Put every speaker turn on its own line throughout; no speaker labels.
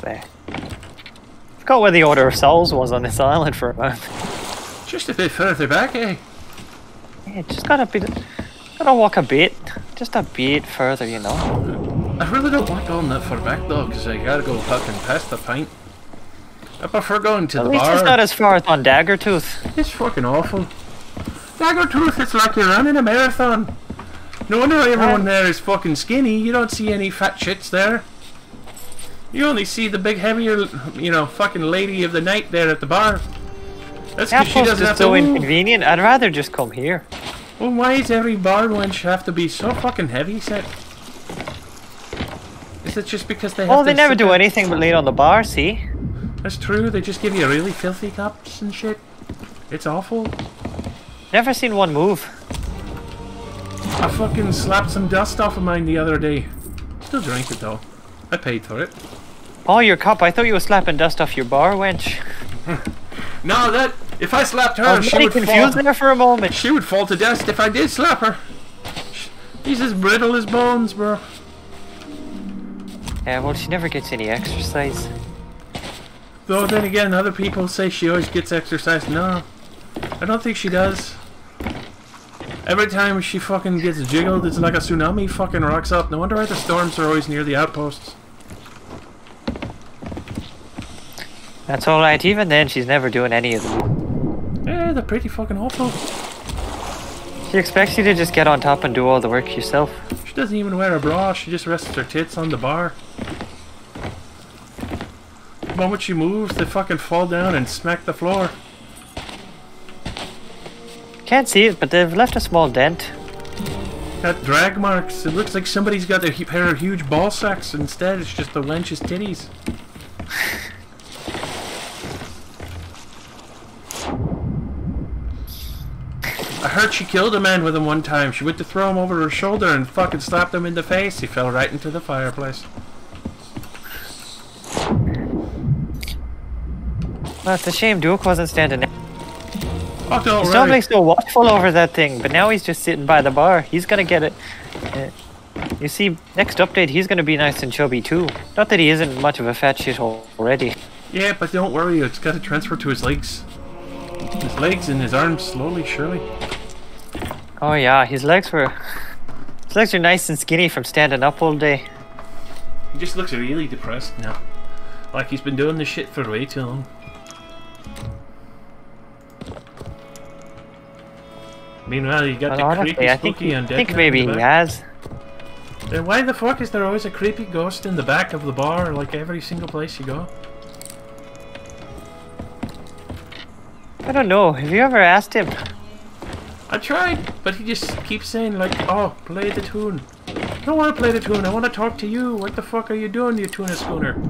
there. Forgot where the Order of Souls was on this island for a moment.
Just a bit further back, eh?
Yeah, just gotta bit. gotta walk a bit, just a bit further, you know.
I really don't want going that far back though, because I gotta go fucking past the pint. I prefer going to
At
the
least
bar.
it's not as far as on Daggertooth.
It's fucking awful. Daggertooth, it's like you're running a marathon. No wonder everyone there is fucking skinny. You don't see any fat shits there. You only see the big, heavier, you know, fucking lady of the night there at the bar. That's because she doesn't have
just
to.
so inconvenient. I'd rather just come here.
Well, why does every bar wench have to be so fucking heavy set? Is it just because they have
Oh,
to
they never do anything but lay on the bar. See?
That's true. They just give you really filthy cups and shit. It's awful.
Never seen one move.
I fucking slapped some dust off of mine the other day. Still drank it though. I paid for it.
Oh, your cup. I thought you were slapping dust off your bar, wench.
No, that if I slapped her,
was
she would fall.
confused there for a moment.
She would fall to dust if I did slap her. She's as brittle as bones, bro.
Yeah, well, she never gets any exercise.
Though then again, other people say she always gets exercise. No, I don't think she does. Every time she fucking gets jiggled, it's like a tsunami fucking rocks up. No wonder why the storms are always near the outposts.
That's all right. Even then, she's never doing any of them.
Yeah, they're pretty fucking awful.
She expects you to just get on top and do all the work yourself.
She doesn't even wear a bra, she just rests her tits on the bar. The moment she moves, they fucking fall down and smack the floor.
Can't see it, but they've left a small dent.
Got drag marks. It looks like somebody's got a hu- pair of huge ball sacks. Instead, it's just the wench's titties. heard she killed a man with him one time. She went to throw him over her shoulder and fucking slapped him in the face. He fell right into the fireplace.
Well, it's a shame Duke wasn't standing there.
Oh, don't
He's normally so watchful over that thing, but now he's just sitting by the bar. He's gonna get it. Uh, you see, next update, he's gonna be nice and chubby too. Not that he isn't much of a fat shit already.
Yeah, but don't worry. It's got to transfer to his legs. His legs and his arms, slowly, surely.
Oh yeah, his legs were... His legs are nice and skinny from standing up all day.
He just looks really depressed now. Like he's been doing this shit for way too long. Meanwhile, you got
Well,
the
honestly,
creepy
I think,
spooky
he, I think maybe he has.
Then why the fuck is there always a creepy ghost in the back of the bar, like every single place you go?
I don't know. Have you ever asked him?
I tried, but he just keeps saying like, "Oh, play the tune." I don't want to play the tune. I want to talk to you. What the fuck are you doing, you tuna schooner?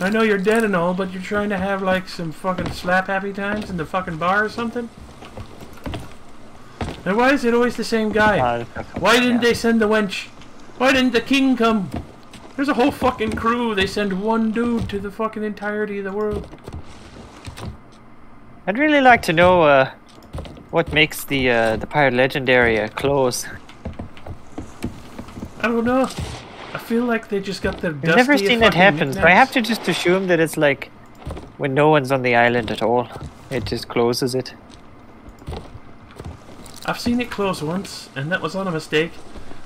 I know you're dead and all, but you're trying to have like some fucking slap happy times in the fucking bar or something. And why is it always the same guy?
Uh,
Why didn't they send the wench? Why didn't the king come? There's a whole fucking crew. They send one dude to the fucking entirety of the world.
I'd really like to know uh, what makes the uh, the pirate legend area close.
I don't know. I feel like they just got their
I've never seen
it
happen, so I have to just assume that it's like when no one's on the island at all. It just closes it.
I've seen it close once, and that was on a mistake.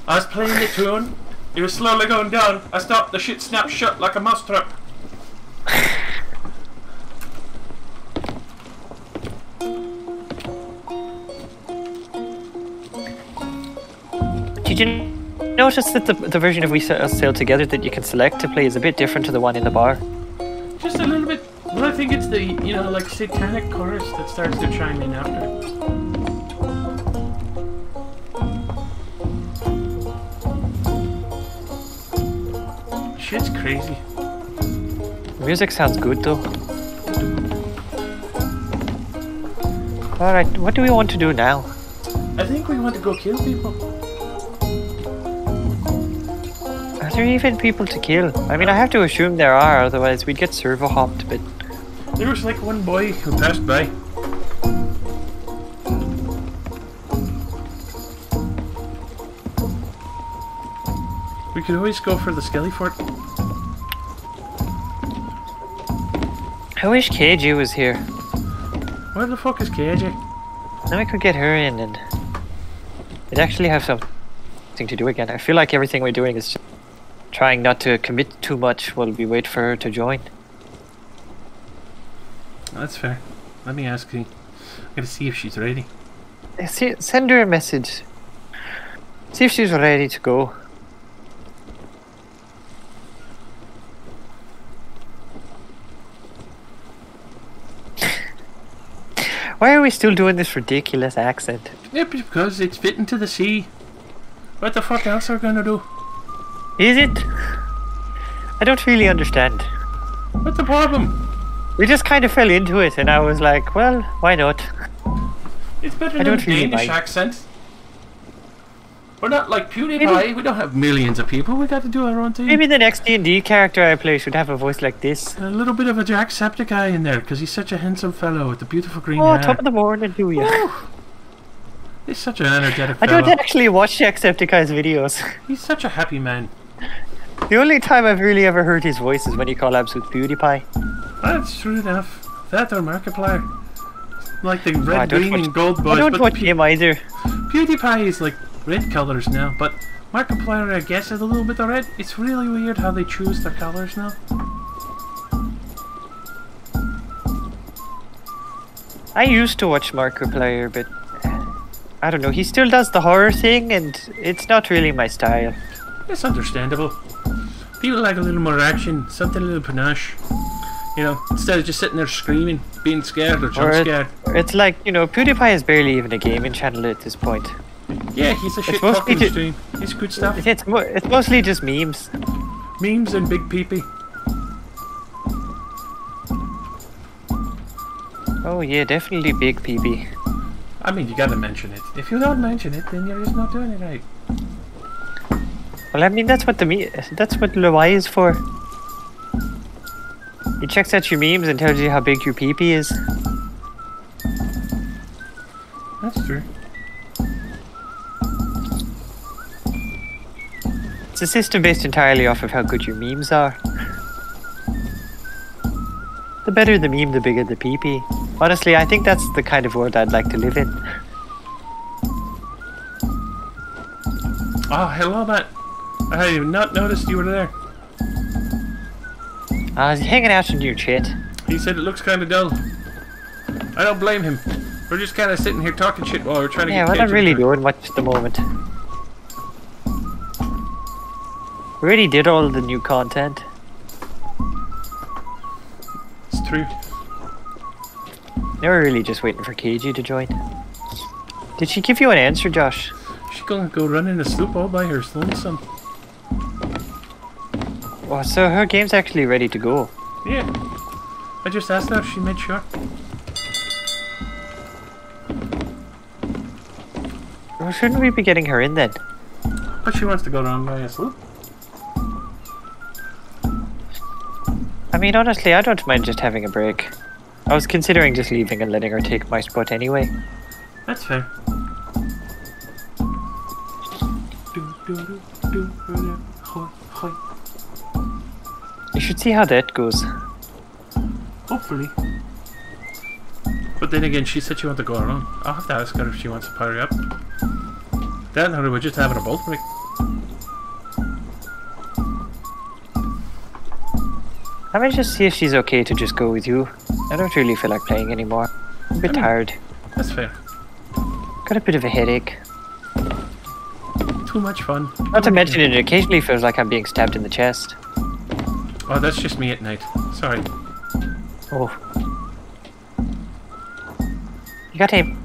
I was playing the tune. It was slowly going down. I stopped. The shit snapped shut like a mousetrap.
Did you notice that the, the version of We Sa- Sail Together that you can select to play is a bit different to the one in the bar?
Just a little bit. Well, I think it's the you know like satanic chorus that starts to chime in after. Shit's crazy.
The music sounds good though. Alright, what do we want to do now?
I think we want to go kill people.
Are there even people to kill? I mean, I have to assume there are, otherwise we'd get server hopped, but
There was like one boy who passed by. We could always go for the Skelly Fort.
I wish KG was here.
Where the fuck is KJ?
Then we could get her in and it'd actually have something to do again. I feel like everything we're doing is trying not to commit too much while we wait for her to join.
That's fair. Let me ask her. I'm gonna see if she's ready.
Uh, See, send her a message. See if she's ready to go. Why are we still doing this ridiculous accent?
Yeah, because it's fitting to the sea. What the fuck else are we gonna do?
Is it? I don't really understand.
What's the problem?
We just kind of fell into it, and I was like, well, why not?
It's better
I
than
really
Danish
mind.
accent. We're not like PewDiePie. We don't have millions of people. We got to do our own thing.
Maybe the next D&D character I play should have a voice like this.
And A little bit of a Jacksepticeye in there because he's such a handsome fellow with the beautiful green
Oh,
hair.
top of the morning, to you?
He's such an energetic
I
fellow.
don't actually watch Jacksepticeye's videos.
He's such a happy man.
The only time I've really ever heard his voice is when he collabs with PewDiePie.
That's true enough. That or Markiplier. Like the red, green,
watch-
and gold
I don't
but
watch him either.
PewDiePie is like red colors now, but Markiplier, I guess, is a little bit of red. It's really weird how they choose their colors now.
I used to watch Markiplier, but I don't know. He still does the horror thing, and it's not really my style.
It's understandable. People like a little more action, something a little panache. You know, instead of just sitting there screaming, being scared or jump
Or it-
scared.
It's like you know, PewDiePie is barely even a gaming channel at this point.
Yeah, he's a shit
mostly
talking
ju-
stream. He's good stuff.
It's mo- it's mostly just memes.
Memes and big peepee.
Oh yeah, definitely big PB.
I mean, you gotta mention it. If you don't mention it, then you're just not doing it right.
Well, I mean that's what the me that's what Lewis is for. He checks out your memes and tells you how big your PP is.
That's true.
A system based entirely off of how good your memes are. The better the meme, the bigger the peepee. Honestly, I think that's the kind of world I'd like to live in.
Oh, hello, Matt. I had not noticed you were there.
Ah, I was hanging out in your chat.
He said it looks kind of dull. I don't blame him. We're just kind of sitting here talking shit while we're trying to
Yeah,
get
we're not really doing much at the moment. We already did all the new content.
It's true.
Now we're really just waiting for KG to join. Did she give you an answer, Josh?
She's gonna go running a sloop all by her lonesome.
Oh, so her game's actually ready to go.
Yeah. I just asked her if she made sure.
Well, shouldn't we be getting her in then?
But she wants to go around by a sloop.
Mean, honestly, I don't mind just having a break. I was considering just leaving and letting her take my spot anyway.
That's fair.
You should see how that goes.
Hopefully. But then again, she said she wanted to go around. I'll have to ask her if she wants to power up. That or we're just having a bolt break.
I might just see if she's okay to just go with you. I don't really feel like playing anymore. I'm a bit
I mean-
tired.
That's fair.
Got a bit of a headache.
Too much fun.
Not to mention, it occasionally feels like I'm being stabbed in the chest.
Oh, that's just me at night. Sorry.
Oh. You gotta aim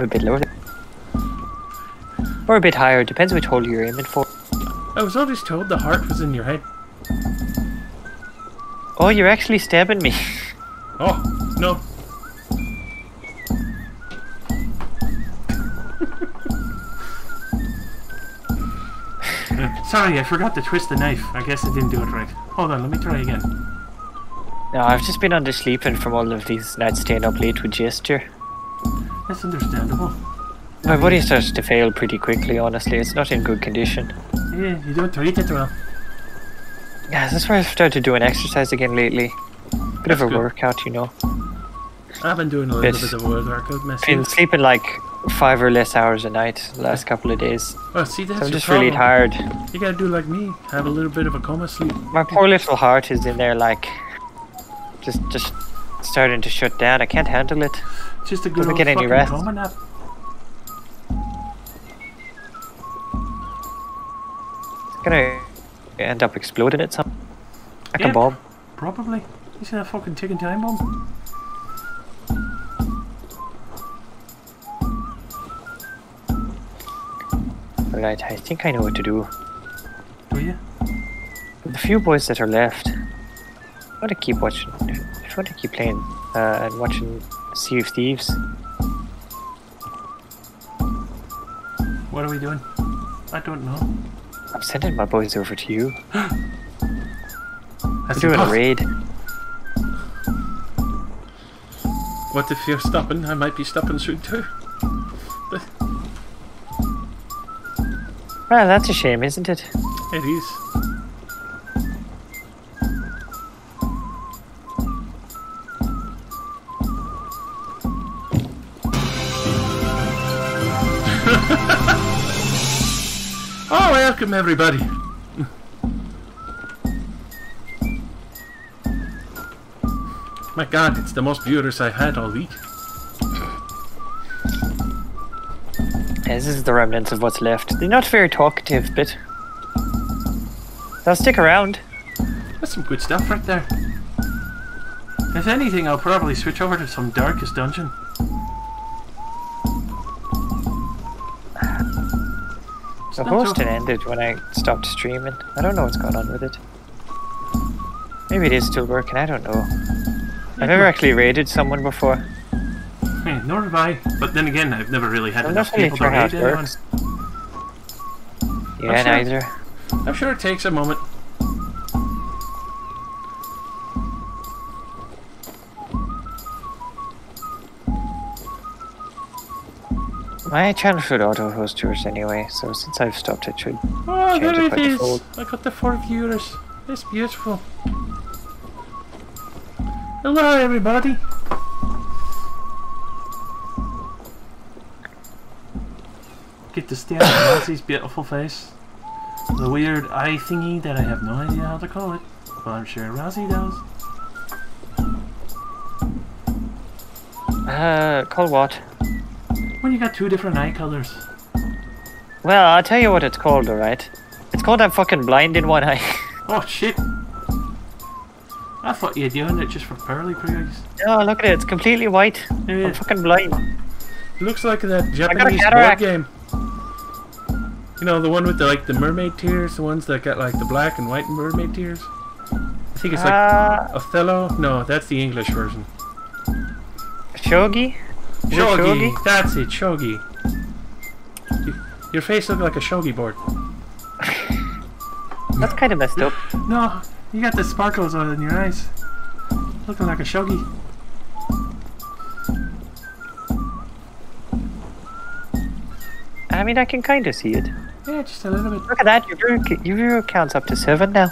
a bit lower. Or a bit higher, depends which hole you're aiming for.
I was always told the heart was in your head.
Oh, you're actually stabbing me.
Oh, no. Sorry, I forgot to twist the knife. I guess I didn't do it right. Hold on, let me try again.
No, I've just been undersleeping from all of these nights staying up late with gesture.
That's understandable.
My body starts to fail pretty quickly, honestly. It's not in good condition.
Yeah, you don't treat it well.
Yeah, that's why I've started doing exercise again lately. Bit of a
good.
workout, you know.
I've been doing a little
Bit-
bit of a workout
Been sleeping like five or less hours a night the last couple of days.
Oh, see, that's
So I'm just really tired.
You gotta do like me. Have a little bit of a coma sleep.
My poor little heart is in there, like, just just starting to shut down. I can't handle it.
Just a good
Doesn't
old
get any rest.
coma nap.
It's gonna end up exploding at some. Like
Yeah.
a bomb.
Probably. You see that fucking ticking time bomb?
Right, I think I know what to do.
Do you?
The few boys that are left, I want to keep watching. I want to keep playing uh, and watching Sea of Thieves.
What are we doing? I don't know.
I'm sending my boys over to you.
That's
doing a raid.
What if you're stopping? I might be stopping soon too.
Well, ah, that's a shame, isn't it?
it is. Welcome everybody. My god, it's the most viewers I've had all week.
This is the remnants of what's left. They're not very talkative, but they'll stick around.
That's some good stuff right there. If anything, I'll probably switch over to some Darkest Dungeon.
The
so-
hosting ended when I stopped streaming. I don't know what's going on with it. Maybe it is still working, I don't know. I've never actually raided someone before.
Hey, nor have I. But then again, I've never really had
I'm
enough
really
people to raid anyone.
Yeah,
sure.
neither.
I'm sure it takes a moment.
My channel should auto host yours anyway, so since I've stopped it should
Oh, there
it
it is.
default.
I got the four viewers. It's beautiful. Hello, everybody. Get to stare at Nazi's beautiful face. The weird eye thingy that I have no idea how to call it. But I'm sure Razzie does.
Uh call what?
When you got two different eye colors.
Well, I'll tell you what it's called, alright? It's called I'm fucking blind in one eye.
Oh shit! I thought you were doing it just for pearly eyes.
oh look at it, it's completely white.
Yeah.
I'm fucking blind.
Looks like that Japanese board game. You know, the one with the like the mermaid tears, the ones that got like the black and white mermaid tears. I think it's like
Uh
Othello. No, that's the English version.
Shogi?
Shogi.
Shogi?
That's it, Shogi. Your face looked like a shogi board.
That's kind of messed up.
No, you got the sparkles on in your eyes. Looking like a shogi.
I mean, I can kind of see it.
Yeah, just a little bit.
Look at that, your your viewer count's up to seven now.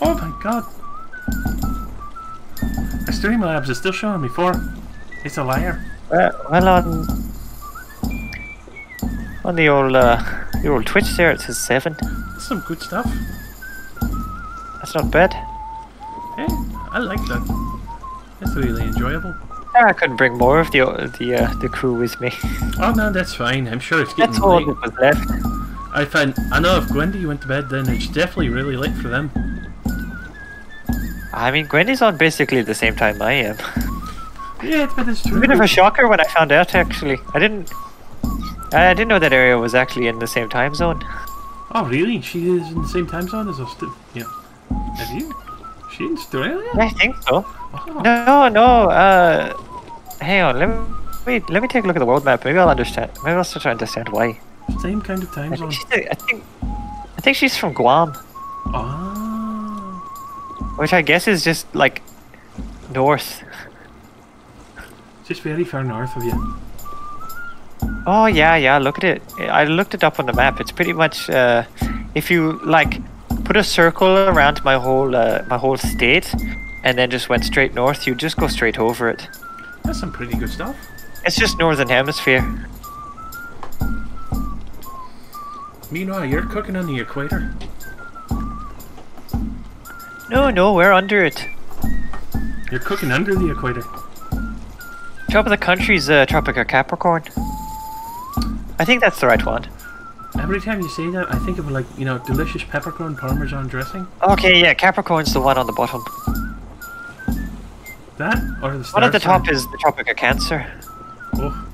Oh my god. Streamlabs is still showing me four. It's a liar.
Uh, well, on on the old uh, the old Twitch there, it says seven.
That's some good stuff.
That's not bad.
Hey, I like that. That's really enjoyable.
Ah, I couldn't bring more of the the uh, the crew with me.
Oh no, that's fine. I'm sure it's getting
That's all
late.
that was left.
I find I know if Gwendy went to bed, then it's definitely really late for them.
I mean, Gwendy's on basically the same time I am.
Yeah, but it's true.
A bit of a shocker when I found out. Actually, I didn't. I didn't know that area was actually in the same time zone.
Oh really? She is in the same time zone as us too. Yeah. Have you? She in Australia?
I think so.
Oh.
No, no. Uh, hang on. Let me wait. Let me take a look at the world map. Maybe I'll understand. Maybe I'll start to understand why.
Same kind of time
I
zone.
think, I think. I think she's from Guam,
Ah.
which I guess is just like north.
Just very far north of you.
Oh yeah, yeah. Look at it. I looked it up on the map. It's pretty much uh, if you like put a circle around my whole uh, my whole state, and then just went straight north, you just go straight over it.
That's some pretty good stuff.
It's just northern hemisphere.
Meanwhile, you're cooking on the equator.
No, no, we're under it.
You're cooking under the equator.
Top of the country's uh, Tropic of Capricorn. I think that's the right one.
Every time you say that, I think of like you know delicious peppercorn parmesan dressing.
Okay, yeah, Capricorn's the one on the bottom.
That or the
One at the
star
top is the Tropic of Cancer.
Oh.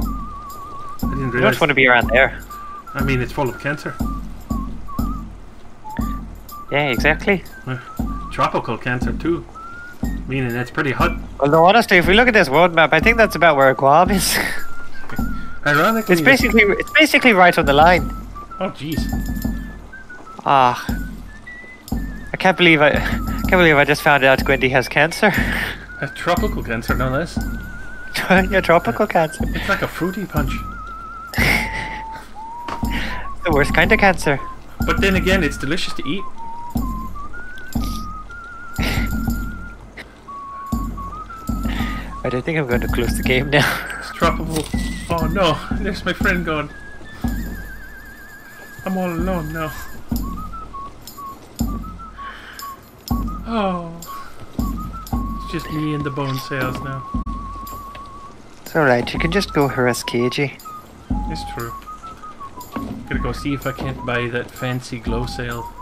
I didn't
You don't want to be around there.
I mean, it's full of cancer.
Yeah, exactly.
Tropical cancer too. Meaning it's pretty hot.
Although honestly, if we look at this world map, I think that's about where Guam is.
Ironically,
it's basically it's basically right on the line.
Oh jeez.
Ah, I can't believe I can't believe I just found out Gwendy has cancer.
A tropical cancer, no less.
yeah, tropical cancer.
It's like a fruity punch.
The worst kind of cancer.
But then again, it's delicious to eat.
Right, I think I'm going to close the game now.
It's tropical. Oh no, there's my friend gone. I'm all alone now. Oh. It's just me and the bone sails now.
It's alright, you can just go harass KG.
It's true. I'm Gonna go see if I can't buy that fancy glow sail